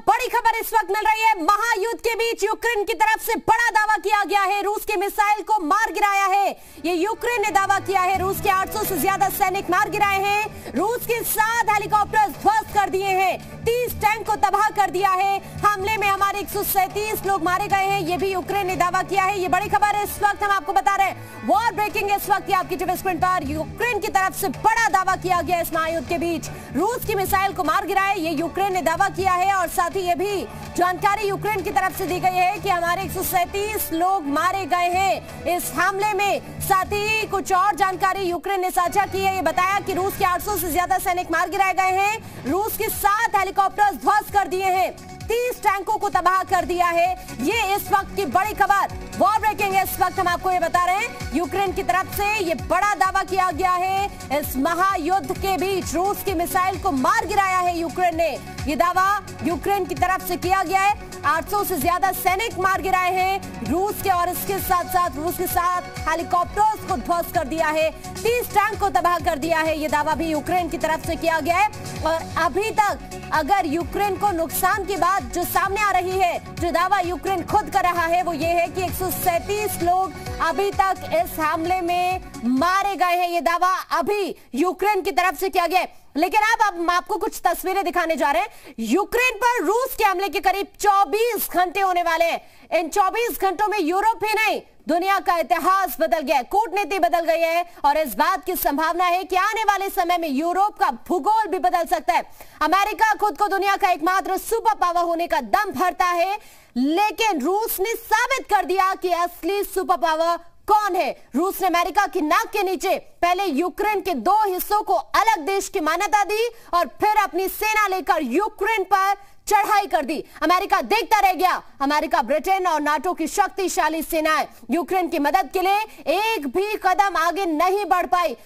बड़ी खबर इस वक्त मिल रही है। महायुद्ध के बीच यूक्रेन की तरफ़ से बड़ा दावा किया गया है। रूस के मिसाइल को मार गिराया है। ये यूक्रेन ने दावा किया है। रूस के 800 से ज़्यादा सैनिक मार गिराए हैं। रूस के सात हेलीकॉप्टर ध्वस्त कर दिए हैं। 30 टैंक को तबाह कर दिया है। हमले में हमारे एक लोग मारे गए हैं, ये भी यूक्रेन ने दावा किया है। ये बड़ी खबर है। इस वक्त हम आपको बता रहे हैं वॉर ब्रेकिंग इस वक्त आपकी टीवी पर यूक्रेन की तरफ़ से बड़ा दावा किया गया इस महायुद्ध के बीच। रूस की मिसाइल को मार गिराए, ये यूक्रेन ने दावा किया है और साथ ही ये भी जानकारी यूक्रेन की तरफ़ से दी गई है कि हमारे एक लोग मारे गए हैं। इस हमले में साथ ही कुछ और जानकारी यूक्रेन ने साझा की है। ये बताया कि रूस के 800 से ज़्यादा सैनिक मार गिराए गए हैं। रूस के सात हेलीकॉप्टर ध्वस्त कर दिए हैं। तीस टैंकों को तबाह कर दिया है। ये इस वक्त की बड़ी खबर। वॉर ब्रेकिंग इस वक्त हम आपको ये बता रहे हैं। यूक्रेन की तरफ़ से ये बड़ा दावा किया गया है। इस महायुद्ध के बीच रूस की मिसाइल को मार गिराया है यूक्रेन ने। ये दावा यूक्रेन की तरफ़ से किया गया है। 800 से ज़्यादा सैनिक मार गिराए हैं। रूस के और इसके साथ साथ रूस के साथ हेलीकॉप्टर्स को ध्वस्त कर दिया है। 30 टैंक को तबाह कर दिया है। ये दावा भी यूक्रेन की तरफ़ से किया गया है। और अभी तक अगर यूक्रेन को नुकसान की बात जो सामने आ रही है, जो दावा यूक्रेन खुद कर रहा है, वो ये है कि एक लोग अभी तक इस हमले में मारे गए हैं। ये दावा अभी यूक्रेन की तरफ़ से किया गया लेकिन अब आप आपको कुछ तस्वीरें दिखाने जा रहे हैं। यूक्रेन पर रूस के हमले के करीब 24 घंटे होने वाले हैं। इन 24 घंटों में यूरोप ही नहीं दुनिया का इतिहास बदल गया है, कूटनीति बदल गई है और इस बात की संभावना है कि आने वाले समय में यूरोप का भूगोल भी बदल सकता है। अमेरिका खुद को दुनिया का एकमात्र सुपर पावर होने का दम भरता है, लेकिन रूस ने साबित कर दिया कि असली सुपर पावर कौन है? रूस ने अमेरिका की नाक के नीचे पहले यूक्रेन के दो हिस्सों को अलग देश की मान्यता दी और फिर अपनी सेना लेकर यूक्रेन पर चढ़ाई कर दी। अमेरिका देखता रह गया। अमेरिका, ब्रिटेन और नाटो की शक्तिशाली सेनाएँ यूक्रेन की मदद के लिए एक भी कदम आगे नहीं बढ़ पाई।